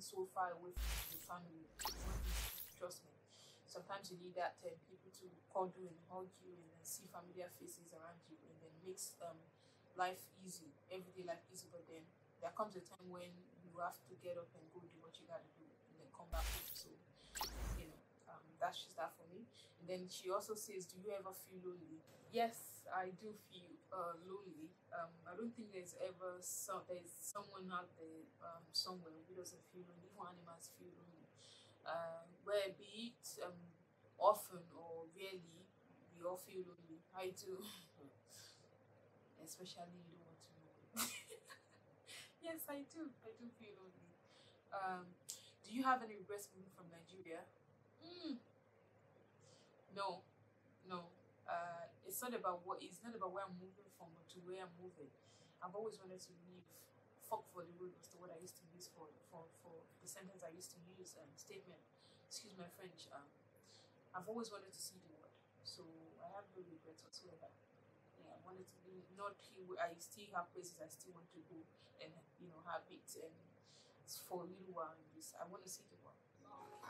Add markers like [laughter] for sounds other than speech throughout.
so far away from your family? Trust me. Sometimes you need that uh, people to call you and hug you and then see familiar faces around you and then makes um, life easy, everyday life easy. But then there comes a time when you have to get up and go do what you gotta do and then come back home. So, you know, that's just that for me. And then she also says, Do you ever feel lonely? Yes, I do feel uh, lonely. Um, I don't think there's ever some there's someone out there um, somewhere who doesn't feel lonely. Even animals feel lonely. Uh, where be it um, often or rarely, we all feel lonely. I do, [laughs] especially you don't want to know. [laughs] yes, I do. I do feel lonely. Um, do you have any regrets moving from Nigeria? Mm. No, no. Uh, it's not about what. It's not about where I'm moving from or to where I'm moving. I've always wanted to leave. Fuck for the was the word I used to use for for, for the sentence I used to use um, statement. Excuse my French. Um, I've always wanted to see the world, so I have no regrets whatsoever. Yeah, I wanted to be not here. I still have places I still want to go and you know have it and for a little while. This, I want to see the world.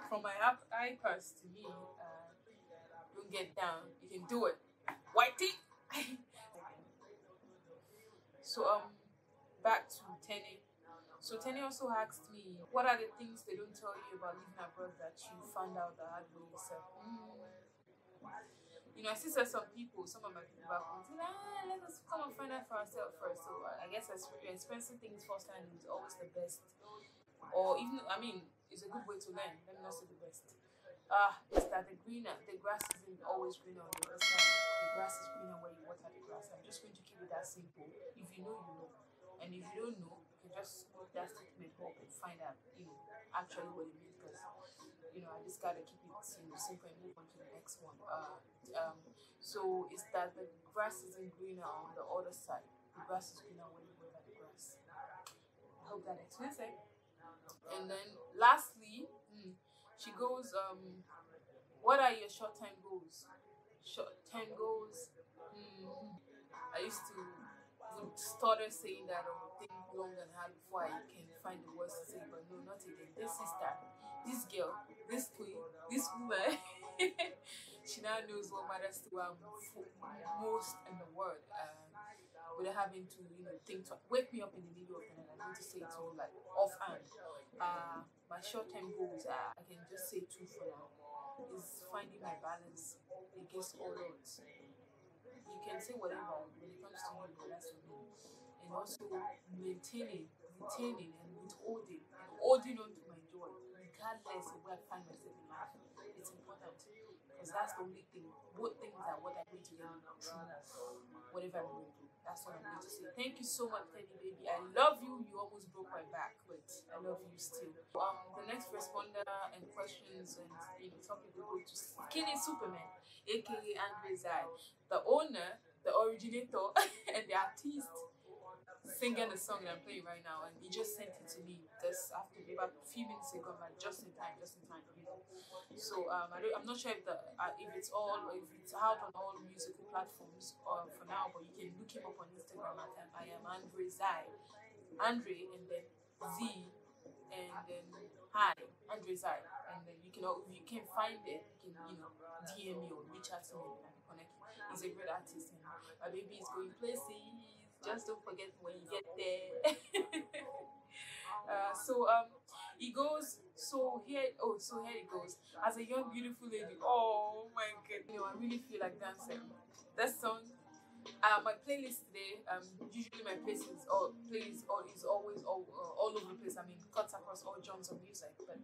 From my app iPads to me, uh, don't get down. You can do it. Whitey. [laughs] so um, back to Tenny. So Tenny also asked me, what are the things they don't tell you about living abroad that you found out the hard way yourself? Mm. You know, I see some people, some of my people back home, say, ah, let us come and find out for ourselves first. So I guess experiencing things firsthand is always the best. Or even, I mean, it's a good way to learn. Let me not say the best. Ah, uh, is that the greener, the grass isn't always greener on the other side. The grass is greener where you water the grass. I'm just going to keep it that simple. If you know, you know. And if you don't know, you can just look that statement up and find out, you know, actually what it means. Because, you know, I just gotta keep it you know, simple and move on to the next one. Uh, um, so it's that the grass isn't greener on the other side. The grass is greener when you water the grass. I hope that explains it. And then lastly, hmm, she goes, um, what are your short term goals? Short term goals. Mm, I used to would started saying that I would think long and hard before I can find the words to say, but no, not again. This sister, this girl, this queen, this woman, [laughs] she now knows what matters to her most in the world. Um, without having to, you know, think to wake me up in the middle of the night. I need to say it all like offhand. Uh, my short-term goals, uh, I can just say two for now, is finding my balance against all odds. You can say whatever when it comes to but that's me. And also maintaining, retaining, and withholding, and holding on to my joy, regardless of where I find myself in life. It's important because that's the only thing. Both things are what I need to get through whatever I'm going through. That's what I'm going to say. Thank you so much, Teddy baby. I love you. You almost broke my back, but I love you still. Um, the next responder and questions and you know topic will go to Skinny Superman, aka Andre Zai, the owner, the originator, [laughs] and the artist singing the song that I'm playing right now, and he just sent it to me just after about a few minutes ago, like just in time, just in time. So um, I I'm not sure if the uh, if it's all if it's out on all musical platforms uh, for now, but you can look him up on Instagram at um, I am Andre Zai, Andre, and then Z, and then hi Andre Zai, and then you can if you can find it, you can you know DM me or reach out to me and connect. He's a great artist, and my baby is going places just don't forget when you get there. [laughs] uh, so um, he goes. So here, oh, so here it goes. As a young beautiful lady, oh my god, you know, I really feel like dancing. That song. Uh, my playlist today, um, usually my playlist is all playlist all is always all, uh, all over the place. I mean, cuts across all genres of music. But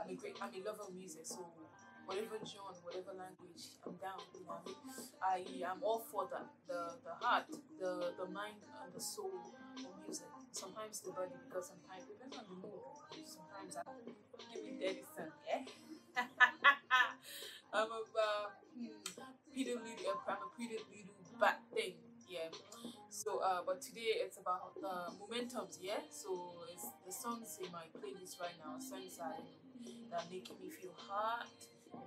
I'm a great, I'm a lover of music, so whatever genre, whatever language, I'm down. You know, I am all for the, the the heart, the the mind, and the soul of music. Sometimes the body, because sometimes it depends on the mood. Sometimes I give me daddy son, yeah. [laughs] I'm a uh, hmm, pretty little, I'm a pretty little bad thing, yeah. So, uh, but today it's about the momentums, yeah. So it's the songs in my playlist right now. Songs that that making me feel hot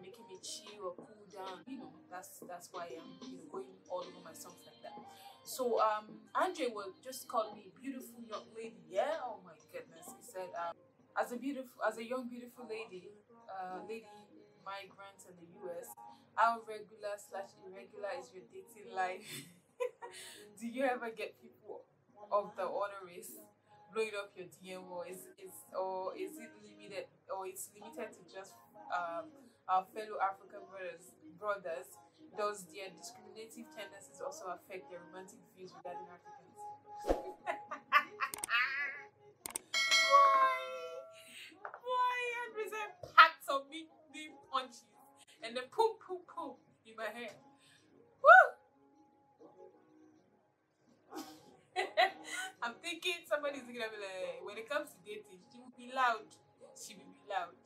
making me chill or cool down. You know, that's that's why I'm you know going all over my songs like that. So um, Andre will just call me beautiful young lady. Yeah. Oh my goodness. He said, um, as a beautiful, as a young beautiful lady, uh, lady migrant in the US, how regular slash irregular is your dating life? [laughs] Do you ever get people of the order race blowing up your DM, or is is or is it limited, or it's limited to just um, our fellow African brothers? Brothers, does their discriminative tendencies also affect their romantic views regarding Africans? [laughs] why, why, Andrew said packed on me, me punches, and then poop, poop, poop in my hair. Woo! [laughs] I'm thinking somebody's gonna be like, when it comes to dating, she will be loud. She will be loud.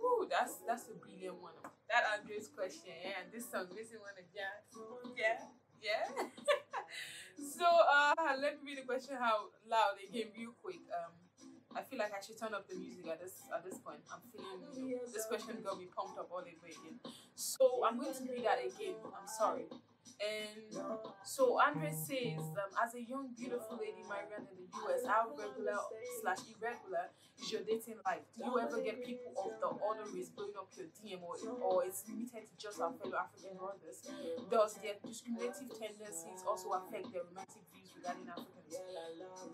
Ooh, that's that's a brilliant one. That Andre's question, yeah, and this song makes me wanna jazz. Yeah, yeah. [laughs] so uh let me read the question how loud it came real quick. Um I feel like I should turn up the music at this at this point. I'm feeling you know, this question got me pumped up all the way again. So I'm going to read that again. I'm sorry. And so Andre says, um, as a young beautiful lady migrant in the US, how regular slash irregular is your dating life? Do you ever get people of the other race blowing up your DM or, or it's limited to just our fellow African brothers? Does their discriminative tendencies also affect their romantic views regarding Africans?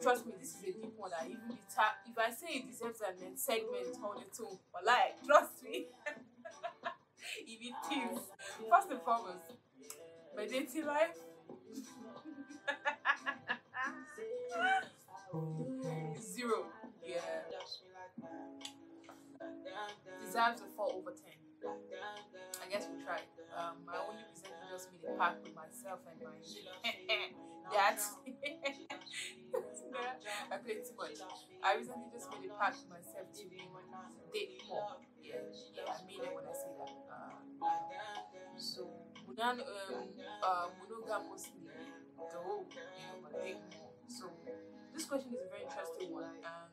Trust me, this is a deep one. I even ta- if I say it deserves an segment on its own, but like, trust me, [laughs] if it is, first and foremost, my dating life. [laughs] Zero. Yeah. Deserves a 4 over 10. I guess we tried. Um, I only reason recently just made a pact with myself and my [laughs] dad. [laughs] I played too much. I recently just made a pact with myself to date more. Yeah, yeah, I mean it when I say that. Uh, so, monon, um, uh, monogamously, though, you know, but date. So, this question is a very interesting one.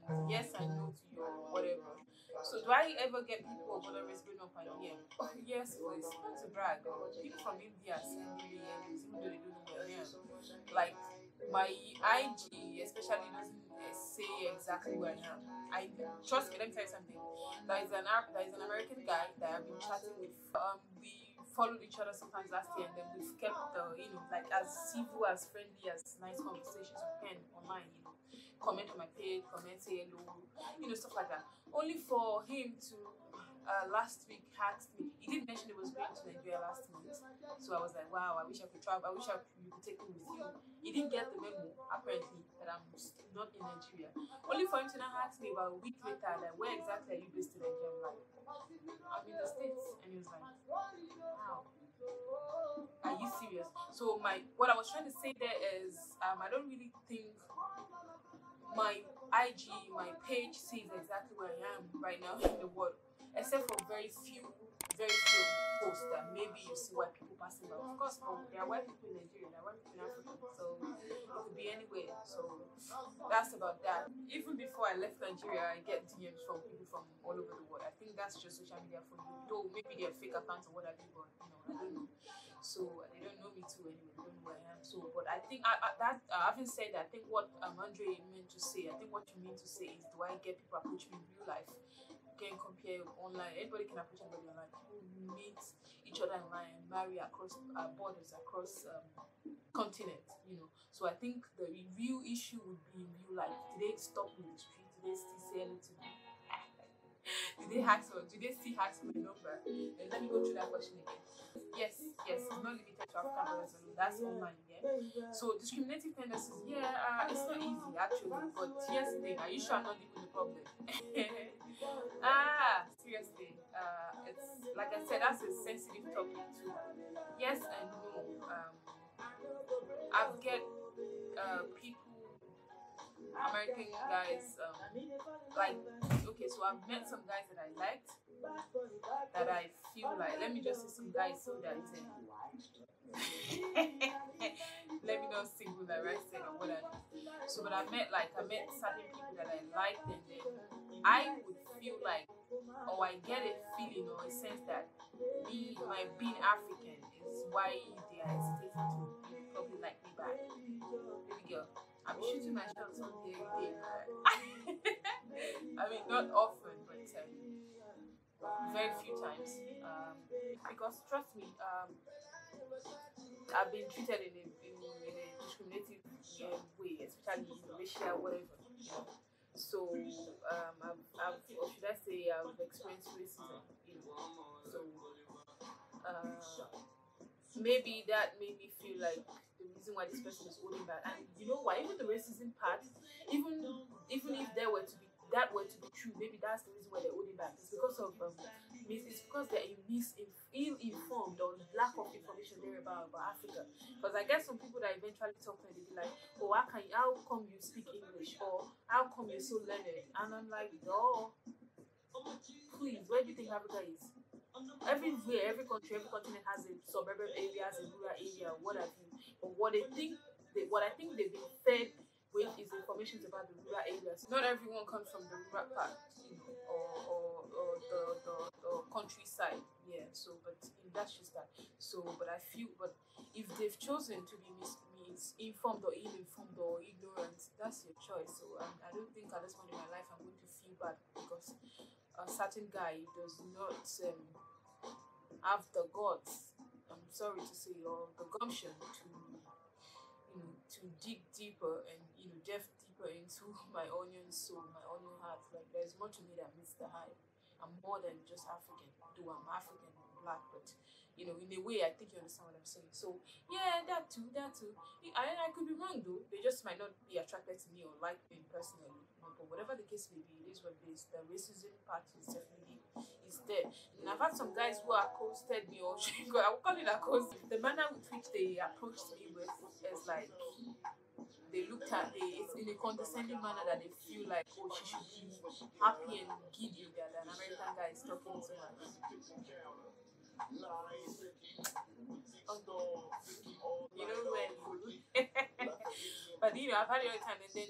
And yes, I know to you, whatever. So do I ever get people other race going up and here? Oh, [laughs] yes, please. Not to brag. People from India send me DMs, even though they don't know I am. Like my IG, especially doesn't uh, say exactly where I am. I trust me. Let me tell you something. There is an there is an American guy that I've been chatting with. Um, we followed each other sometimes last year, and then we've kept the you know like as civil, as friendly, as nice conversations we can online. You know comment on my page, comment, say hello, you know, stuff like that. Only for him to uh, last week asked me, he didn't mention he was going to Nigeria last month. So I was like, wow, I wish I could travel. I wish I could, you could take me with you. He didn't get the memo, apparently, that I'm not in Nigeria. Only for him to now ask me about a week later, like, where exactly are you based in Nigeria? I'm like, I'm in the States. And he was like, wow. Are you serious? So my what I was trying to say there is um, I don't really think my IG, my page sees exactly where I am right now in the world, except for very few, very few posts that maybe you see white people passing by. Of course, no, there are white people in Nigeria, there are white people in Africa, so it could be anywhere. So that's about that. Even before I left Nigeria, I get DMs from people from all over the world. I think that's just social media for you. Though maybe they're fake accounts or what have you, but you know, I don't know. So they don't know me too anyway. They don't know who I am. So, but I think I, I that uh, having said that, I think what um, Andre meant to say, I think what you mean to say is, do I get people approach me in real life? Can compare online. Anybody can approach anybody online. People meet each other online, marry across uh, borders, across um, continent. You know. So I think the real issue would be in real life. Do they stop in the street? Do they still say me? [laughs] do they hack or do they still hack my number? And let me go through that question again. Yes, yes, it's not limited to African brothers alone. That's online, yeah. So discriminative tendencies, yeah, actually. But thing: Are you sure I'm not with the problem? [laughs] ah, seriously, uh, it's like I said, that's a sensitive topic too. Yes and no. Um, I've get uh, people, American guys, um, like okay, so I've met some guys that I liked that I feel like let me just say some guys so that [laughs] let me not single right said or what I so but I met like I met certain people that I liked and then I would feel like or I get a feeling or a sense that me my being African is why they are hesitating to probably like like me back. Baby girl, I'm shooting my shots on day day. [laughs] I mean, not often, but um, very few times. Um, because trust me, um, I've been treated in a, in, in a discriminative um, way, especially in racial, whatever. So um, I've, I've, or should I say, I've experienced racism. So uh, maybe that made me feel like the reason why this person is holding back. And you know what? Even the racism part, even even if there were to be that were to be true, maybe that's the reason why they're holding back. It's because of um, it's because they're ill informed or lack of information there about, about Africa. Because I guess some people that eventually talk to me, they be like, "Oh, how can you, how come you speak English?" or "How come you're so learned?" And I'm like, "No, please, where do you think Africa is?" Everywhere, every country, every continent has a suburban area, has a rural area, what have you. But what they think, they, what I think they've been fed with is information about the rural areas. Not everyone comes from the rural part, you know, or, or, or the, the countryside. Yeah, so, but that's just that. So, but I feel, but if they've chosen to be mis- misinformed or ill-informed or ignorant, that's your choice. So, um, I don't think at this point in my life I'm going to feel bad because a certain guy does not um, have the guts, I'm sorry to say, or the gumption to you know, to dig deeper and you know, delve deeper into [laughs] my onion soul, my onion heart. Like there's more to me than meets the eye. I'm more than just African. Though I'm African black, but you know, in a way, I think you understand what I'm saying. So yeah, that too, that too. I I could be wrong though. They just might not be attracted to me or like me personally. But whatever the case may be, it is what it is. The racism part is definitely is there. And I've had some guys who accosted me or [laughs] I will call it accost. The manner with which they approached me with is like they looked at it's in a condescending manner that they feel like oh she should be happy and giddy that an American guy is talking to her. you know when [laughs] but you know I've had it all the time and then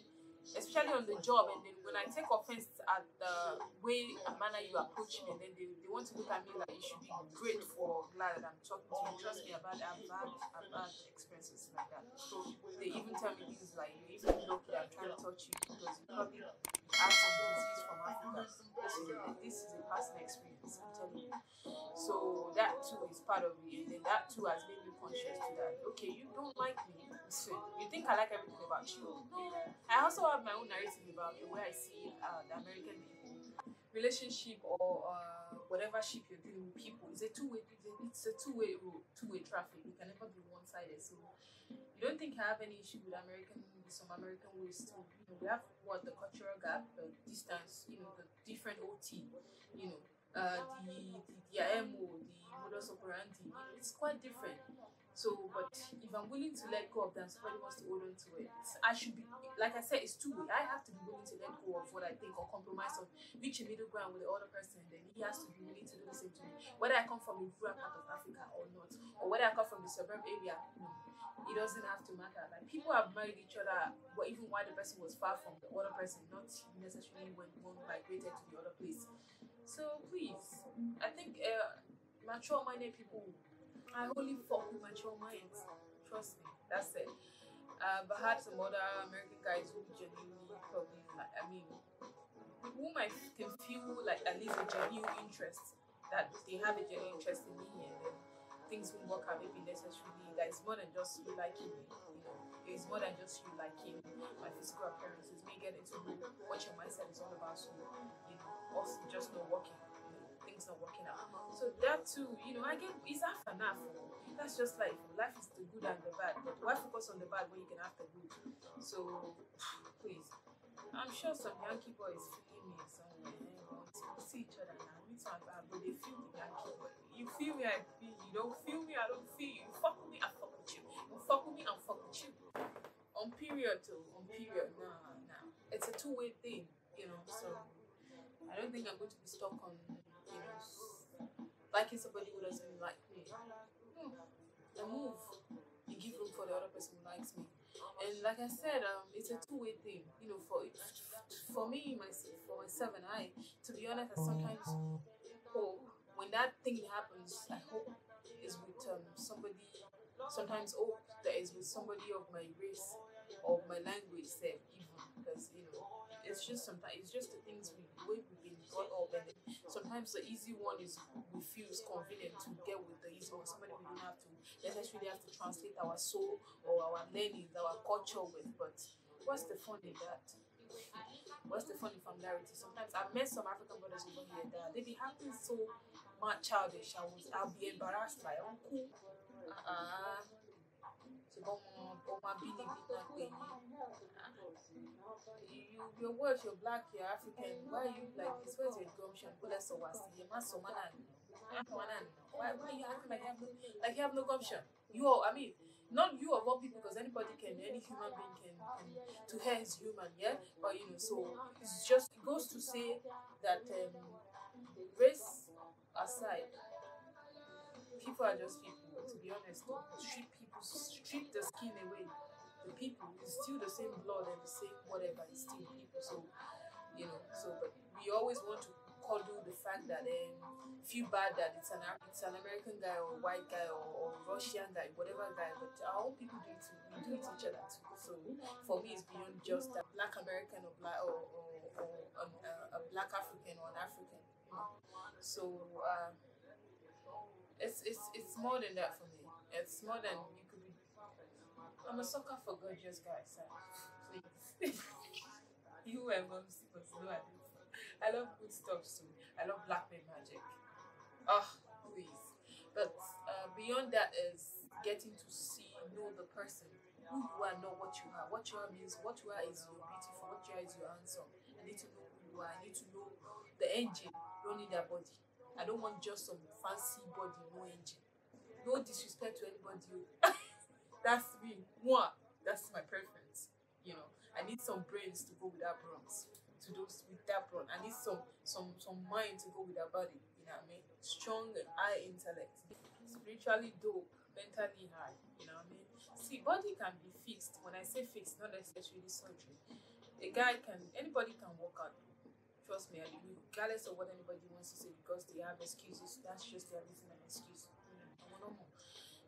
especially on the job and then when I take offense at the way and manner you approach me and then they, they want to look at me like you should be grateful or glad that I'm talking to you. Trust me about I've had I've had experiences like that. So they even tell me things like you even lucky I'm trying to touch you because you probably have some disease from Africa. A, this is a personal experience, I'm telling you. So that too is part of me and then that too has made me conscious to that. Okay, you don't like me. You think I like everything about you. I also have my own narrative about the way I see uh, the American people. relationship or uh, whatever ship you're dealing with people. It's a two-way. It's a two-way road, two-way traffic. It can never be one-sided. So you don't think I have any issue with American some American ways too. You know, we have what the cultural gap, the distance. You know, the different OT. You know, uh, the the, the MO, the modus operandi. It's quite different. So, but if I'm willing to let go of that, somebody wants to hold on to it, I should be, like I said, it's two way. I have to be willing to let go of what I think or compromise or reach a middle ground with the other person, and then he has to be willing to do the same to me. Whether I come from a rural part of Africa or not, or whether I come from the suburb area, know, it doesn't have to matter. Like people have married each other, but even while the person was far from the other person, not necessarily when one migrated to the other place. So please, I think uh, mature-minded people I only fuck with mature minds. Trust me, that's it. Uh, some other American guys who genuinely probably, I mean, whom I can feel like at least a genuine interest that they have a genuine interest in me and then things won't work out maybe necessarily. That it's more than just you liking me, you know. It's more than just you liking my physical appearance. It's me getting to know what your mindset is all about. So, you know, us just not working things not working out. So that too, you know, I get it's half and half. That's just life. Life is the good and the bad. But why focus on the bad when you can have the good? So please. I'm sure some Yankee boys feeling me somewhere. We see each other now. We talk about but they feel the Yankee boy. You feel me, I feel you. don't feel me, I don't feel you. Fuck with me, I fuck with you. You fuck with me, I fuck with you. On period too. On period. Nah, nah. It's a two-way thing, you know. So I don't think I'm going to be stuck on liking somebody who doesn't like me. Hmm. I move and give room for the other person who likes me. And like I said, um, it's a two-way thing. You know, for for me, myself, for myself and I. To be honest, I sometimes hope when that thing happens, I hope is with um, somebody. Sometimes hope that is with somebody of my race or my language, even because you know, it's just sometimes it's just the things we way we've been brought up, and sometimes the easy one is we feel is convenient to get with the easy one. Somebody we don't have to necessarily have to translate our soul or our learning, our culture with. But what's the fun in that? What's the fun in familiarity? Sometimes I've met some African brothers over here that they be acting so much childish. I was I'll be embarrassed by uncle. Uh-uh. You your words, you're black, you're African. Why are you like this? Where's your gumption? Why why are you acting like you have no like you have no gumption? You all I mean not you of all people because anybody can any human being can, can to her is human yeah but you know so it's just it goes to say that um, race aside people are just people to be honest people strip the skin away the people is still the same blood and the same whatever it's still people so you know so but we always want to coddle the fact that um, feel bad that it's an it's an American guy or white guy or, or Russian guy, whatever guy, but own people do it. We do it each other too. So for me, it's beyond just a black American or black or, or, or um, uh, a black African or an African. So uh, it's it's it's more than that for me. It's more than. I'm a sucker for gorgeous guys. Please, [laughs] you and mom because know I do. I love good stuff too. I love black men magic. Oh, please. But uh, beyond that is getting to see, know the person, who you are, know what you are. What you are means what you are is you're beautiful, what you are is you're handsome. I need to know who you are. I need to know the engine running that body. I don't want just some fancy body, no engine. No disrespect to anybody. [laughs] That's me. Moi. That's my preference. You know, I need some brains to go with that bronze to those with that brawn. I need some some some mind to go with that body. You know what I mean? Strong and high intellect, spiritually dope, mentally high. You know what I mean? See, body can be fixed. When I say fixed, not necessarily surgery. A guy can, anybody can work out. Trust me, regardless of what anybody wants to say, because they have excuses. That's just their reason and excuse.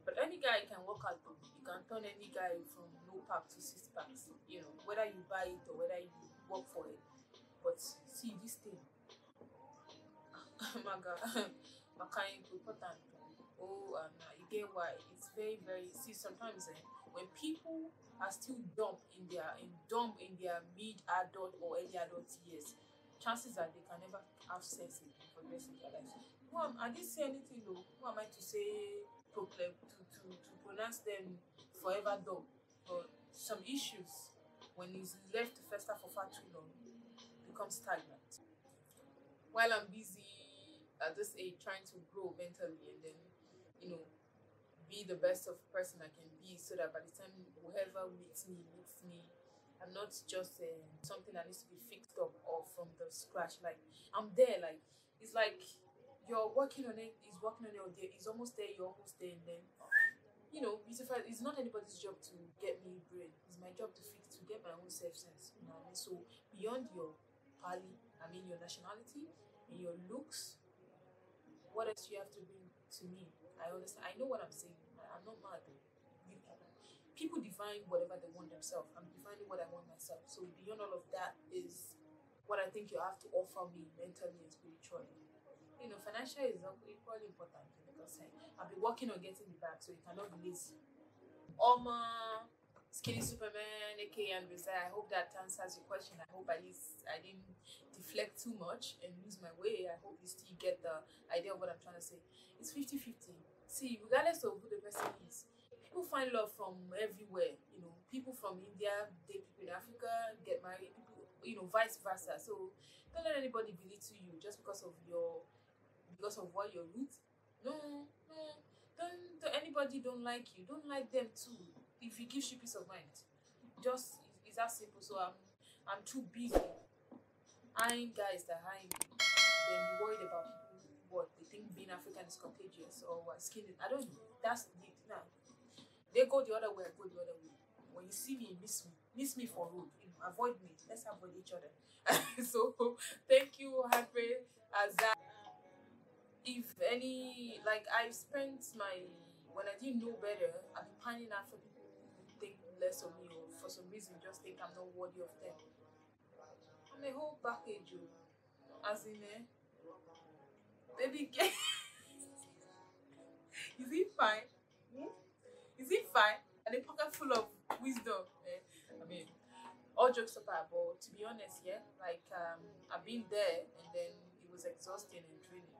But any guy can work out. You can turn any guy from no pack to six packs. You know, whether you buy it or whether you work for it. But see this thing. [laughs] my God, [laughs] my kind important. Oh, and uh, you get why it's very, very. See, sometimes eh, when people are still dumb in their in dumb in their mid adult or early adult years, chances are they can never have sex in progress in their life. Who am, I didn't say anything though. Who am I to say problem to, to, to pronounce them forever dumb? But some issues when it's left to fester for far too long become stagnant. While I'm busy at this age trying to grow mentally and then, you know, be the best of person I can be so that by the time whoever meets me meets me, I'm not just uh, something that needs to be fixed up or from the scratch. Like I'm there. Like it's like you're working on it. He's working on it. He's almost there. You're almost there, and then you know, beautiful. It's not anybody's job to get me brain. It's my job to fix to get my own self sense. You know, what I mean? so beyond your pali, I mean your nationality and your looks. What else you have to bring to me? I understand. I know what I'm saying. I'm not mad. People define whatever they want themselves. I'm defining what I want myself. So beyond all of that is what I think you have to offer me mentally and spiritually. You know, financial is equally important because I've been working on getting the bag, so you cannot be lazy. Oma, Skinny Superman, aka and I hope that answers your question. I hope at least I didn't deflect too much and lose my way. I hope you still get the idea of what I'm trying to say. It's 50 50. See, regardless of who the person is, people find love from everywhere. You know, people from India date people in Africa, get married, people, you know, vice versa. So don't let anybody belittle you just because of your because of what your roots. No, no, don't, anybody don't like you. Don't like them too. If it gives you peace of mind just it's that simple. So i'm i'm too busy eyeing guys that me. Then be worried about what they think being african is contagious or what skin i don't that's the nah. they go the other way i go the other way. When you see me miss me miss me for road. You know avoid me. Let's avoid each other. [laughs] So thank you as that if any like i spent my when I didn't know better, I've been pining after people who think less of me or for some reason just think I'm not worthy of them. I'm a whole package, oh. as in, eh, baby, get. [laughs] Is it fine? Hmm? Is it fine? And a pocket full of wisdom. Eh? I mean, all jokes apart, but to be honest, yeah, like um, I've been there and then it was exhausting and draining,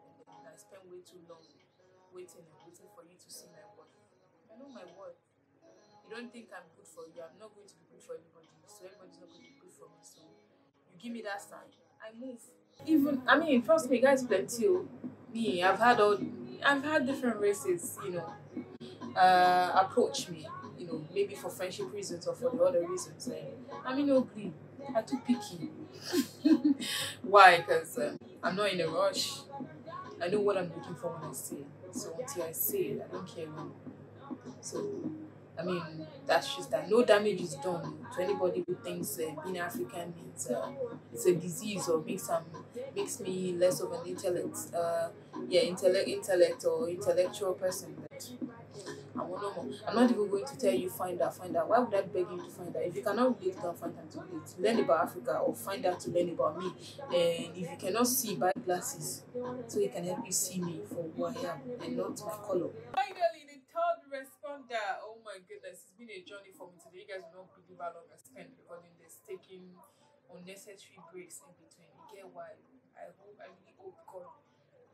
I spent way too long waiting and waiting for you to see my worth. I know my worth. You don't think I'm good for you, I'm not going to be good for everybody, so everybody's not going to be good for me. So you give me that sign, I move. Even I mean, trust me, guys, plenty. oh. Me, I've had all, I've had different races, you know, uh, approach me, you know, maybe for friendship reasons or for the other reasons. And I mean, ugly. I'm too picky. [laughs] Why? Because uh, I'm not in a rush. I know what I'm looking for when I see it. So until I see it, I don't care when. So, I mean, that's just that. No damage is done to anybody who thinks uh, being African means uh, it's a disease or makes um makes me less of an intellect, uh, yeah, intellect, intellect or intellectual person. But I'm one more. I'm not even going to tell you find out, find out. Why would I beg you to find out? If you cannot relate, go find out to relate. Learn about Africa or find out to learn about me. And if you cannot see, buy glasses so it can help you see me for who I am and not my color. Finally, the third responder. Oh my goodness, it's been a journey for me today. You guys will not believe how long I spent recording this, taking unnecessary breaks in between. You get why? I hope, I really hope God,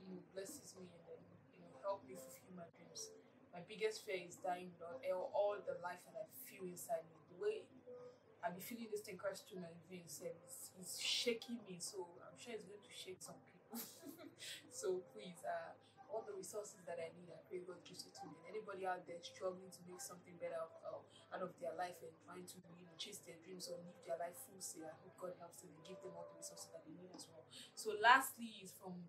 you know, blesses me and then, you know, help me fulfill my dreams. My biggest fear is dying without all, all the life that I feel inside me. The way I be feeling this thing crash through my veins, eh, it's, it's shaking me. So I'm sure it's going to shake some people. [laughs] so please, uh, all the resources that I need, I pray God gives it to me. And anybody out there struggling to make something better out, out of their life and trying to you know chase their dreams or live their life full say, I hope God helps them and give them all the resources that they need as well. So lastly is from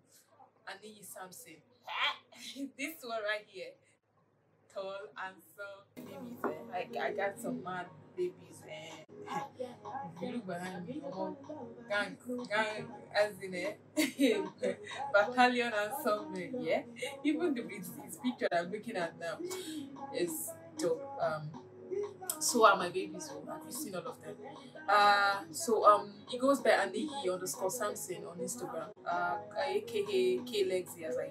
Aniyi Samson. [laughs] this one right here tall and some babies. Eh? Like I got some mad babies if you look behind me, oh, gang, gang, as in a [laughs] battalion and something, yeah. Even the it's, it's picture I'm looking at now is dope. Um, so are my babies. Oh, have you seen all of them? Uh, so um, it goes by Andy underscore Samson on Instagram. Uh, aka K Lexi as I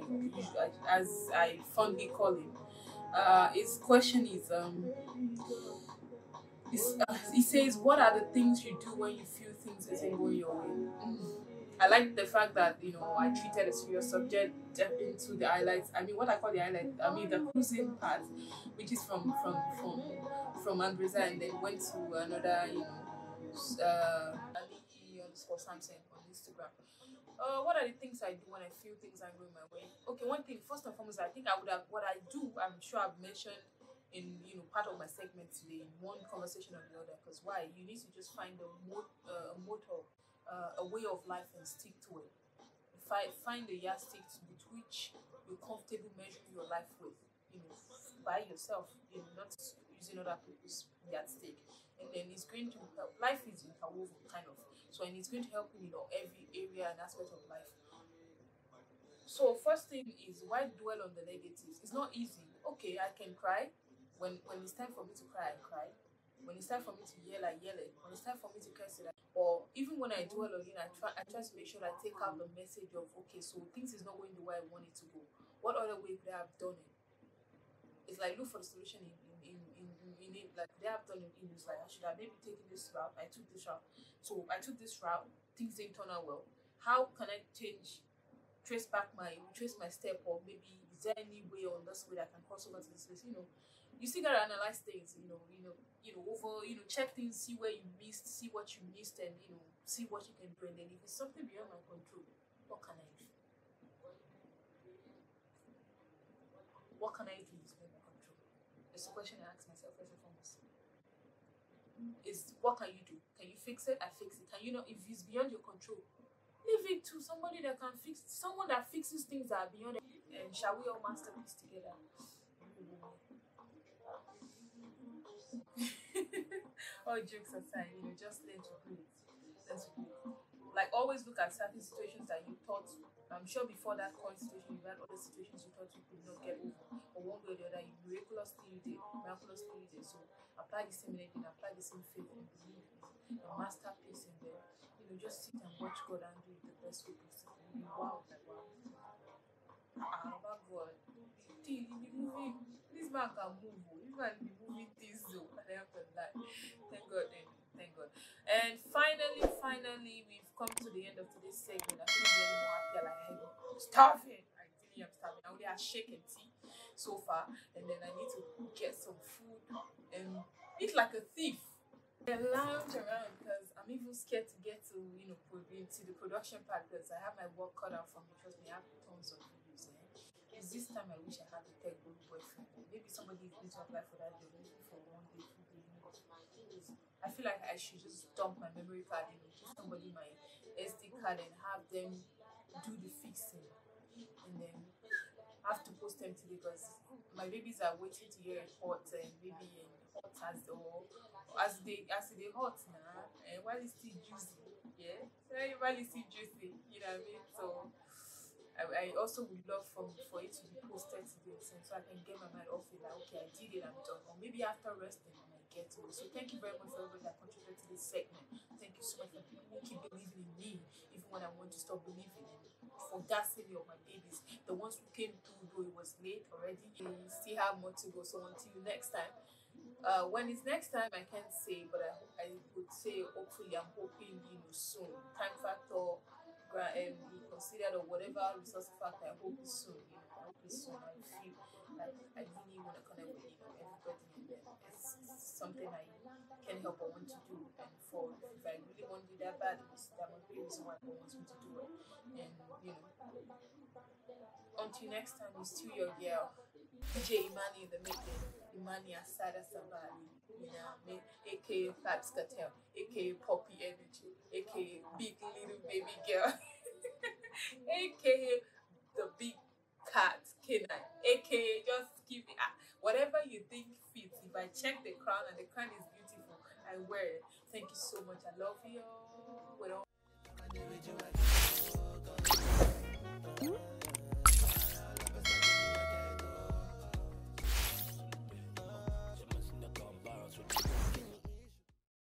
as I fondly call him uh, his question is um, uh, he says, "What are the things you do when you feel things isn't going your way?" Mm. I like the fact that you know I treated a serious subject, into the highlights. I mean, what I call the highlight. I mean, the cruising part, which is from from from from Andre Zai, and then went to another, you know, uh, Samson on Instagram. Uh, what are the things I do when I feel things aren't going my way? Okay, one thing, first and foremost, I think I would have what I I'm sure I've mentioned in you know part of my segment today, in one conversation or the other. Because why? You need to just find a mo- uh, a motto, uh, a way of life, and stick to it. If find a yardstick with which you're comfortable measuring your life with, you know, by yourself, you know, not using other people's yardstick, and then it's going to help. Life is interwoven, kind of. So and it's going to help you in every area and aspect of life. So first thing is why dwell on the negatives? It's not easy. Okay, I can cry. When when it's time for me to cry, I cry. When it's time for me to yell, I yell it. When it's time for me to curse it, I or even when I dwell on it, I try I try to make sure I take out the message of okay, so things is not going the way I want it to go. What other way could I have done it? It's like look for the solution in in, in, in, in it. Like they have done it in it's like I should have maybe taken this route. I took this route. So I took this route, things didn't turn out well. How can I change, trace back my, trace my step, or maybe is there any way on this way that I can cross over to this place? You know, you still gotta analyze things. You know, you know, you know, over, you know, check things, see where you missed, see what you missed, and you know, see what you can do. And then if it's something beyond my control, what can I do? What can I do is beyond my control? It's a question I ask myself first and foremost. Is what can you do? Can you fix it? I fix it. Can you know if it's beyond your control? Leave it to somebody that can fix someone that fixes things that are beyond. And shall we all master this together? [laughs] all jokes aside, you know, just learn to breathe. Let's like always look at certain situations that you thought I'm sure before that current situation you had other situations you thought you could not get over. But one way or the other you miraculously you did, miraculously you did. So apply the same energy, apply the same faith and believe in a masterpiece in there. You know, just sit and watch God and do wow, wow. God. This man can move. This man be moving things though. And I to lie. Thank God then. Thank God. And finally, finally, we've come to the end of today's segment. I feel very more happy. Like I'm starving. Eh? I really am starving. I only have shake and tea so far, and then I need to get some food and eat like a thief. And lounge around because I'm even scared to get to you know into the production part because I have my work cut out for me. Me, I have tons of videos. Eh? It's this time I wish I had a tech good boyfriend. Maybe somebody is going to apply for that job for one day, two. I feel like I should just dump my memory card in, give somebody my SD card and have them do the fixing. And then have to post them today because my babies are waiting to hear hot and maybe in hot as or as they as they hot now and eh, while it's still juicy. Yeah. So eh, while it's still juicy, you know what I mean? So I, I also would love for for it to be posted today so so I can get my mind off it like okay I did it, I'm done. Or maybe after resting I might get to it. So thank you very much for everybody that contributed to this segment. Thank you so much for people who keep believing in me even when I want to stop believing in for sake of my babies. The ones who came through though it was late already. We still have more to go. So until next time. Uh, when it's next time, I can't say, but I, I would say hopefully, I'm hoping you know soon. Time factor, um, be considered or whatever resource factor. I hope it's soon. You know, I hope it's soon. I feel like I really want to connect with you know everybody, and then it's, something I can help or want to do. And for if I really want to do that bad, that must be a reason why God wants me to do it. And you know, until next time, it's still your girl. DJ Imani in the making money aside as a value, you know what I mean? AKA Fats Cartel, AKA Poppy Energy, AKA Big Little Baby Girl, [laughs] AKA the Big Cat Canine, AKA just give it uh, ah, whatever you think fits. If I check the crown and the crown is beautiful, I wear it. Thank you so much. I love you. With all- hmm?